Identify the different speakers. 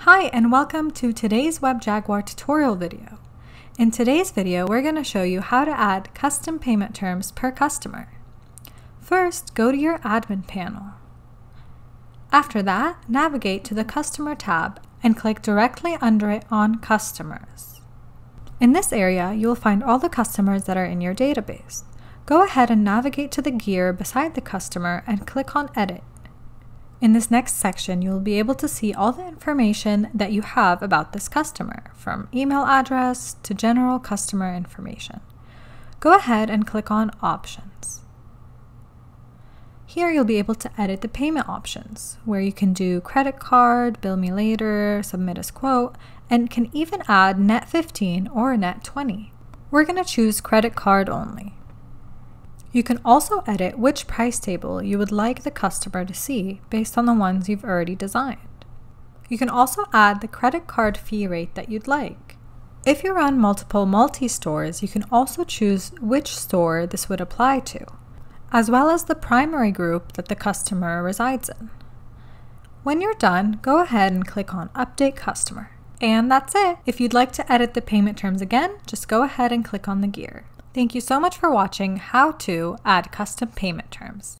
Speaker 1: Hi and welcome to today's WebJaguar tutorial video. In today's video, we're going to show you how to add custom payment terms per customer. First, go to your admin panel. After that, navigate to the Customer tab and click directly under it on Customers. In this area, you'll find all the customers that are in your database. Go ahead and navigate to the gear beside the customer and click on Edit. In this next section, you'll be able to see all the information that you have about this customer, from email address to general customer information. Go ahead and click on Options. Here you'll be able to edit the payment options, where you can do credit card, bill me later, submit as quote, and can even add net 15 or net 20. We're going to choose credit card only. You can also edit which price table you would like the customer to see based on the ones you've already designed. You can also add the credit card fee rate that you'd like. If you run multiple multi-stores, you can also choose which store this would apply to, as well as the primary group that the customer resides in. When you're done, go ahead and click on Update Customer. And that's it. If you'd like to edit the payment terms again, just go ahead and click on the gear. Thank you so much for watching how to add custom payment terms.